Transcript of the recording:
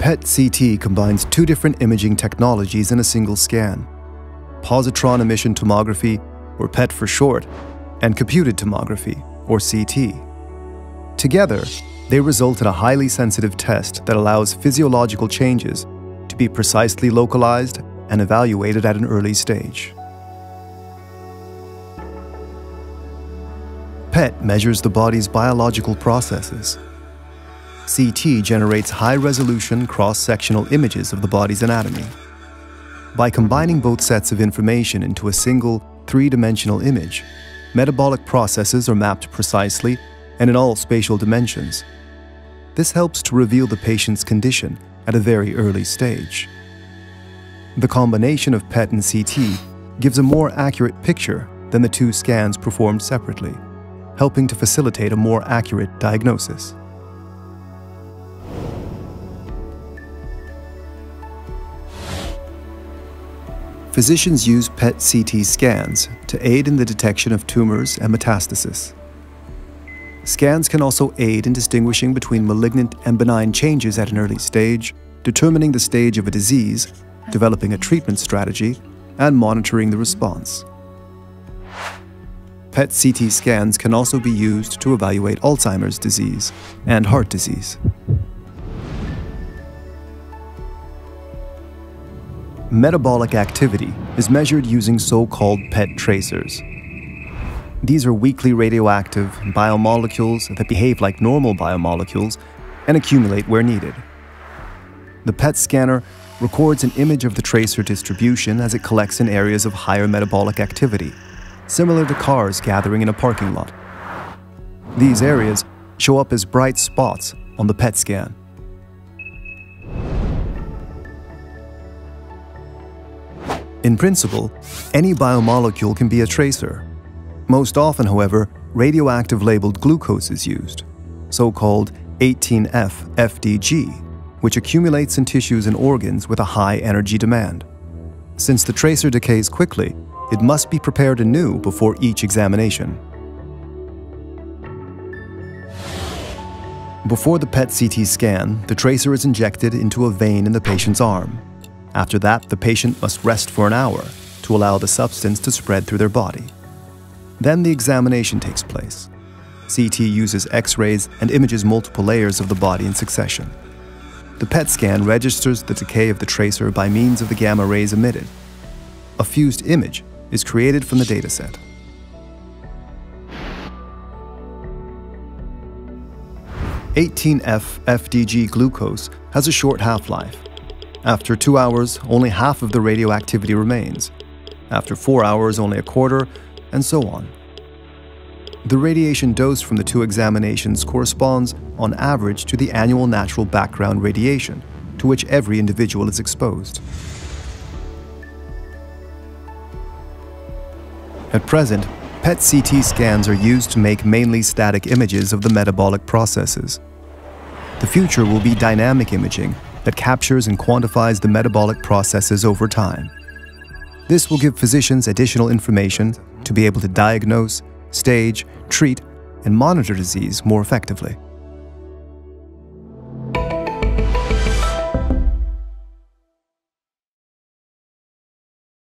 PET-CT combines two different imaging technologies in a single scan. Positron emission tomography, or PET for short, and computed tomography, or CT. Together, they result in a highly sensitive test that allows physiological changes to be precisely localized and evaluated at an early stage. PET measures the body's biological processes. CT generates high-resolution cross-sectional images of the body's anatomy. By combining both sets of information into a single, three-dimensional image, metabolic processes are mapped precisely and in all spatial dimensions. This helps to reveal the patient's condition at a very early stage. The combination of PET and CT gives a more accurate picture than the two scans performed separately helping to facilitate a more accurate diagnosis. Physicians use PET-CT scans to aid in the detection of tumors and metastasis. Scans can also aid in distinguishing between malignant and benign changes at an early stage, determining the stage of a disease, developing a treatment strategy, and monitoring the response. PET CT scans can also be used to evaluate Alzheimer's disease and heart disease. Metabolic activity is measured using so-called PET tracers. These are weakly radioactive biomolecules that behave like normal biomolecules and accumulate where needed. The PET scanner records an image of the tracer distribution as it collects in areas of higher metabolic activity, similar to cars gathering in a parking lot. These areas show up as bright spots on the PET scan. In principle, any biomolecule can be a tracer. Most often, however, radioactive labeled glucose is used, so-called 18F-FDG, which accumulates in tissues and organs with a high energy demand. Since the tracer decays quickly, it must be prepared anew before each examination. Before the PET-CT scan, the tracer is injected into a vein in the patient's arm. After that, the patient must rest for an hour to allow the substance to spread through their body. Then the examination takes place. CT uses X-rays and images multiple layers of the body in succession. The PET scan registers the decay of the tracer by means of the gamma rays emitted. A fused image is created from the dataset. Eighteen F FDG glucose has a short half-life. After two hours, only half of the radioactivity remains. After four hours, only a quarter, and so on. The radiation dose from the two examinations corresponds, on average, to the annual natural background radiation to which every individual is exposed. At present, PET-CT scans are used to make mainly static images of the metabolic processes. The future will be dynamic imaging that captures and quantifies the metabolic processes over time. This will give physicians additional information to be able to diagnose, stage, treat, and monitor disease more effectively.